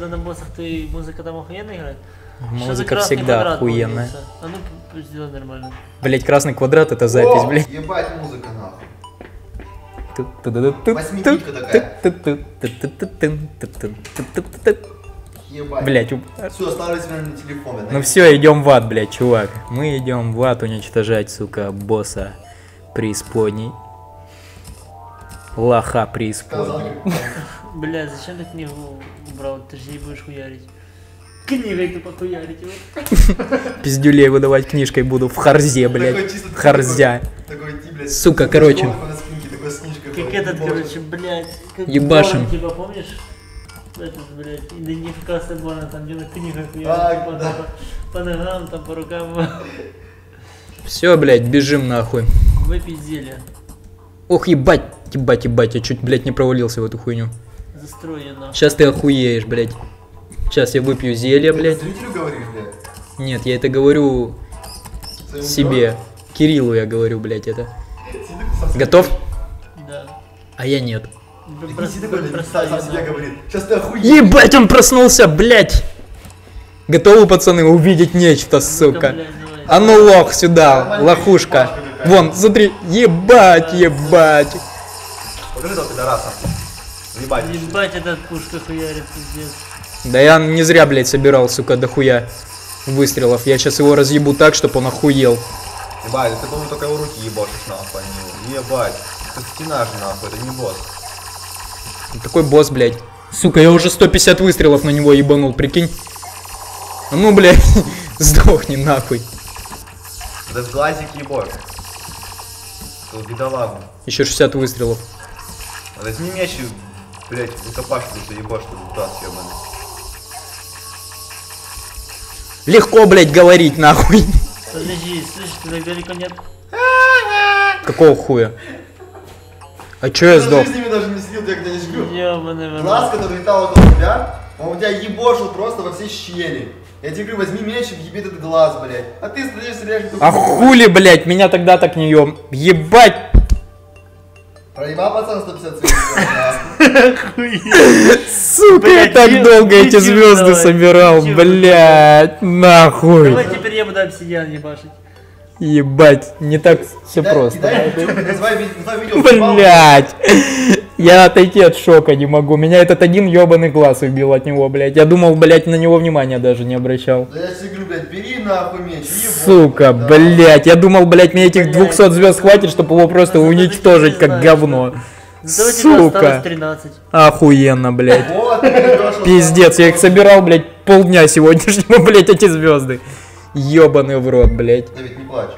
Когда на боссах ты музыка там охуенно играет? Музыка всегда охуенная. А ну сделай нормально. Блять, красный квадрат это запись, блять. Ебать, музыка нахуй. Восьмибитка Ебать. Блять, Все, ставлю себе на телефон. я ну все, идем в ад, блять, чувак. Мы идем в ад уничтожать, сука, босса преисподней. Лоха преисподней. Бля, зачем ты книгу убрал? Ты же не будешь хуярить. Книгой тупо хуярить. вот. Пиздюлей выдавать книжкой буду в харзе, чисто Харзя. Блядь, Сука, короче. Как этот, короче, блядь. Ебашим. Типа, помнишь? Этот, блядь, идентификация Борна, там где на книгах хуярит, типа, да. по, по ногам, там по рукам. Все, блять, бежим нахуй. Выпить зелье. Ох, ебать, ебать, ебать, я чуть, блять, не провалился в эту хуйню. Нахуй. Сейчас ты охуеешь, блять. Сейчас я выпью зелье, Ты блять. зрителю говоришь, блядь? Нет, я это говорю Своему себе. Кириллу я говорю, блять, это. себе Готов? Да. А я нет. Блядь. Ебать, он проснулся, блять. Готовы, пацаны, увидеть нечто, сука. блядь. А ну лох сюда, лохушка. Вон, смотри, ебать, ебать. Покажи этого пидораса. Ебать. Ебать, этот пушка хуярит, пиздец. Да я не зря, блядь, собирал, сука, дохуя выстрелов. Я сейчас его разъебу так, чтобы он охуел. Ебать, ты, по-моему, только его руки ебашишь нахуй. а. Ебать. Это стена же нахуй, это не босс. Такой босс, блядь. Сука, я уже 150 выстрелов на него ебанул, прикинь. А Ну, блядь, сдохни нахуй. Это в глазик. Это бедолагу. Еще 60 выстрелов. Возьми меч и, блядь, выкопашь тут ебашь, тут таз ебаный. Легко, блядь, говорить нахуй. Подожди, слышишь, ты так далеко нет? Какого хуя? А чё я сдох? с ними даже не следил, я когда не жгу. Глаз, который летал около тебя, он у тебя ебошил просто во все щели. Я тебе говорю, возьми меч и въеби этот глаз, блядь. А ты стреляешь, стреляешь, А хули, блядь, меня тогда так не ем. Ебать! Проебал пацан 150 цветов. Сука, я так долго эти звезды собирал, блядь, нахуй. Давай теперь я буду обсидиан ебашить. Ебать, не так все просто. Блять. Я отойти от шока не могу. Меня этот один ебаный глаз убил от него, блядь. Я думал, блядь, на него внимания даже не обращал. Да я тебе говорю, блядь, бери нахуй меч. и ебошь, Сука, да. блядь. Я думал, блядь, мне этих Блядь. 200 звезд хватит, чтобы его просто уничтожить как говно. Сука. 13. Охуенно, блядь. Пиздец, я их собирал, блядь, полдня сегодняшнего, блядь, эти звезды. Ебаный в рот, блядь. Давид, не плачь.